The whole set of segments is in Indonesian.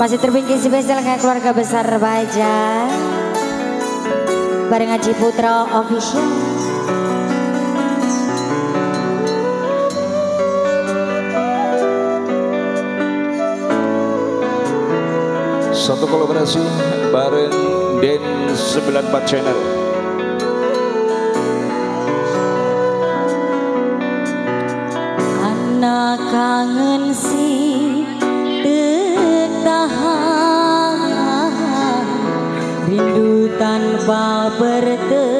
Masih terpinggir spesial kayak keluarga besar Baja Bareng Haji Putra Official. Satu kolaborasi bareng Den 94 Channel. Anak kangen tanpa bertemuan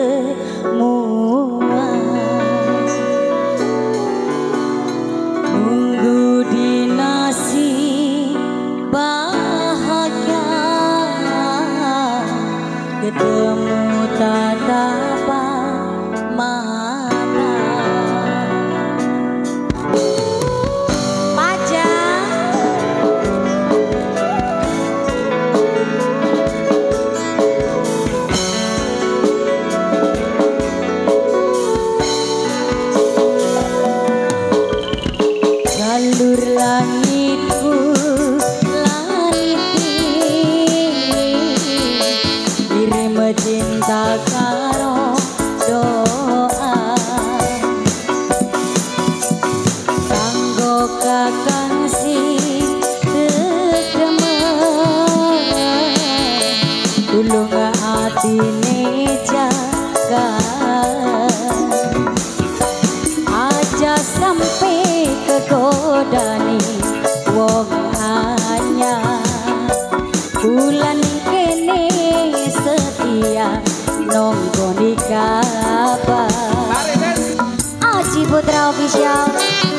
Putra Official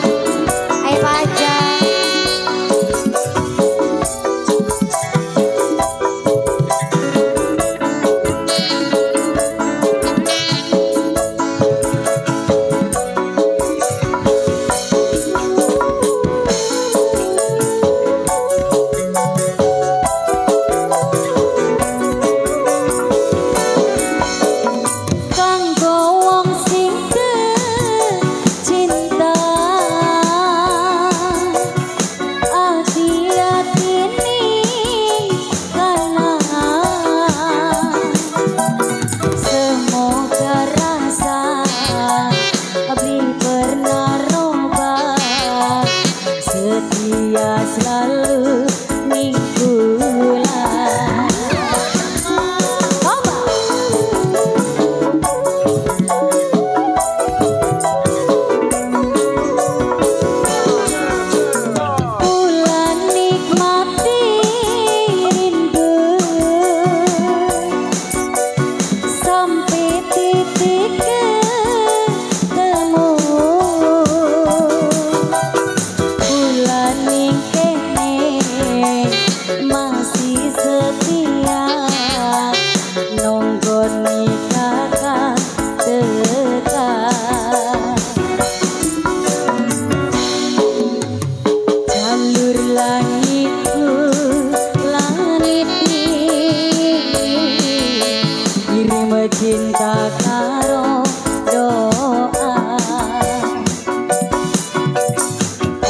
cinta karo doa.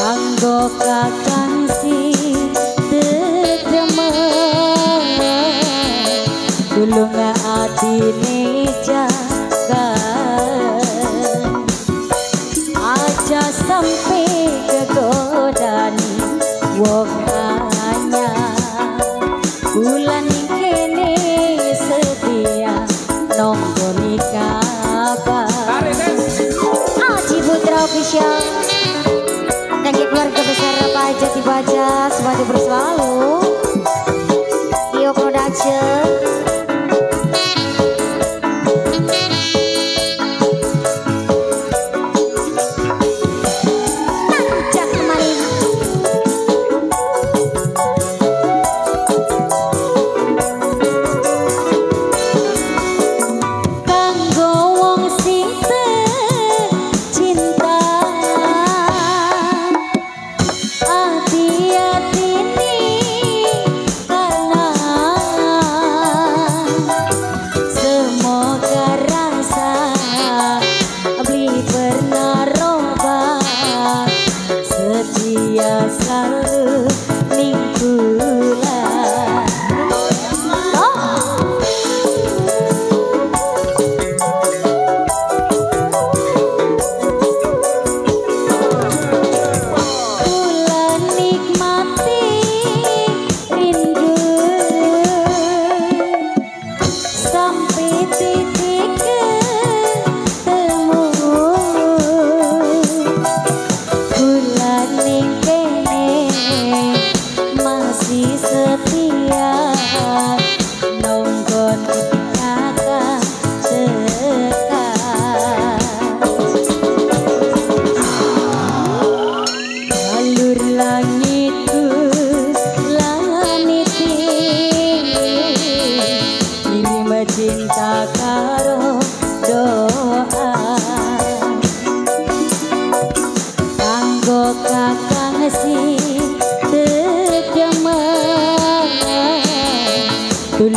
Anggo kakang si tetemen Dulu gak hati nih jagan Aja sampai kegodaan Wong hanya Kulah baca semuanya Berselalu. Yo Production